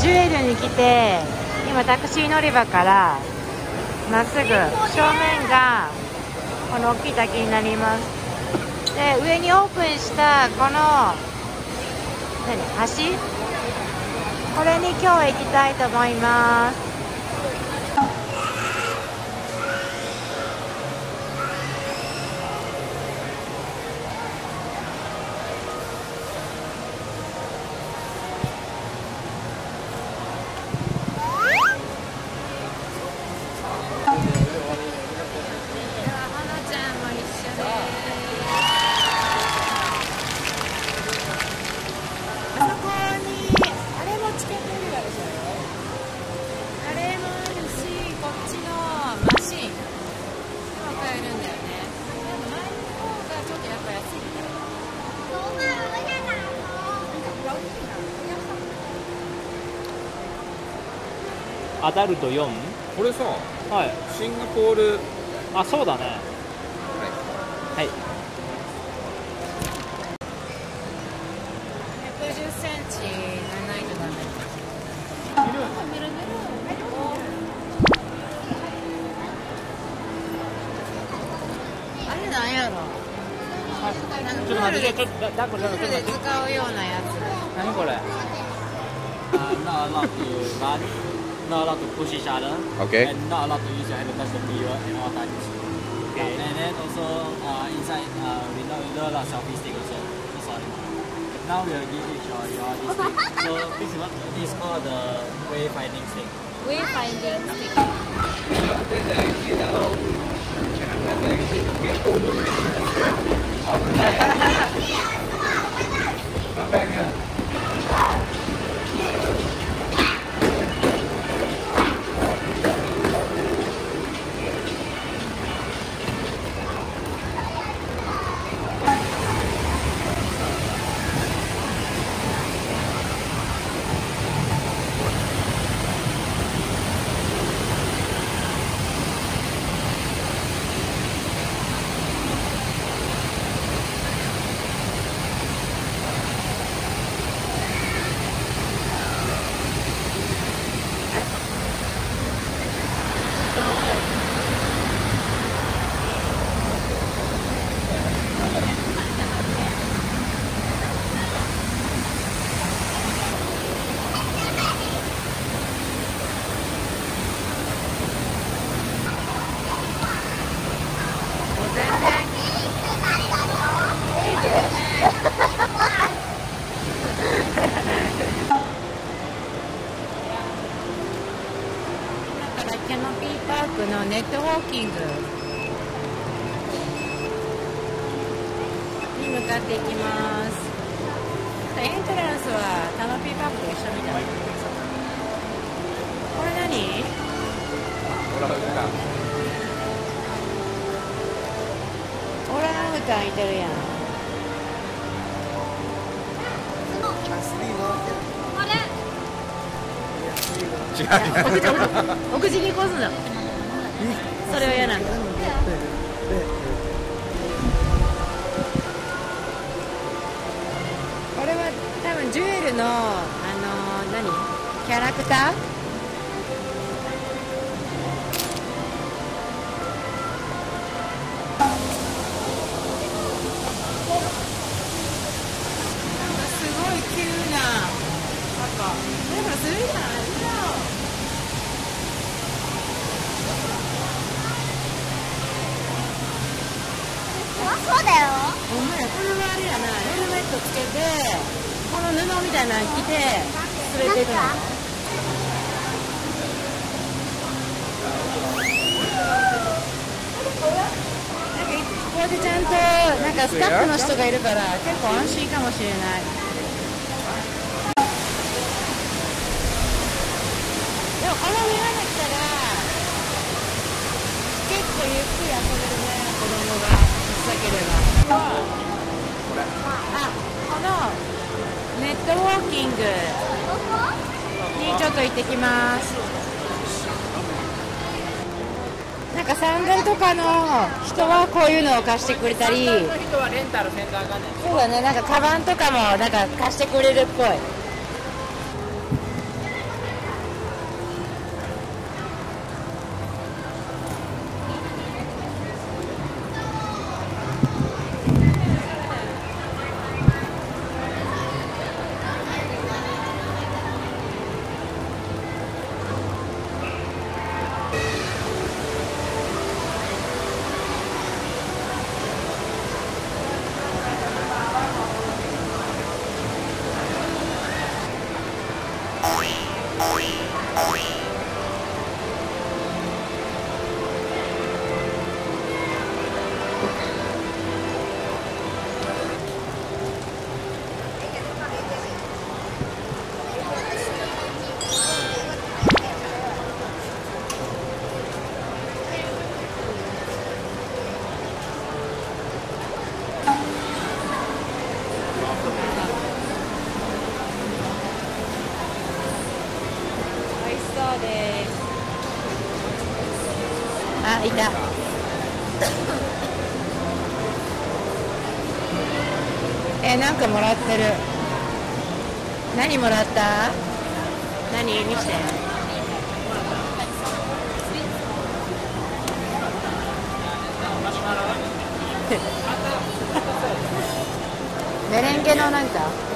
ジュエルに来て今タクシー乗り場からまっすぐ正面がこの大きい滝になります。で上にオープンしたこの何橋？これに今日行きたいと思います。アダルト4これさはい。シンガポール。あそうだね。はい。110センチないとダメあれなんやろ。ちょっと待ってちょっとだ抱っこプールで使うようなやつ。何これ。uh, not allowed to push each other, Okay. and not allowed to use your hand to touch the mirror at all times. Okay. And then also uh, inside, uh, we not we not allowed selfie stick also. So sorry. Now we will give each of you all this stick. So this is what this is called the wayfinding stick. Wayfinding stick 今キャノピーパークのネットウォーキングに向かっていきます。エントランスはキャノピーパークと一緒みたいこれ何？オランウータンオランウータンいてるやん。違う。お口お口にこすの。それは嫌なんだ。これは多分ジュエルのあの何？キャラクター？ほんまやこれはあれやなヘルメットつけてこの布みたいなの着て連れていくの。なんか？こうやってちゃんとなんかスタッフの人がいるから結構安心かもしれない。でもこの村に来たら結構ゆっくり遊べるね子供がふざけれ。ばあこのネットウォーキング。にちょっと行ってきます。なんか産後とかの人はこういうのを貸してくれたり。そうだね。なんかカバンとかもなんか貸してくれるっぽい。あいた。えなんかもらってる。何もらった？何？見せて。メレンゲのなんか？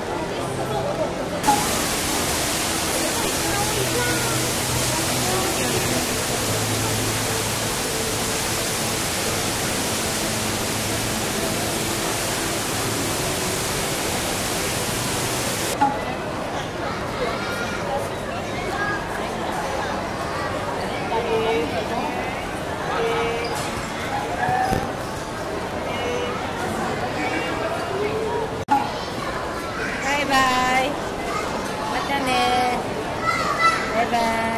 バ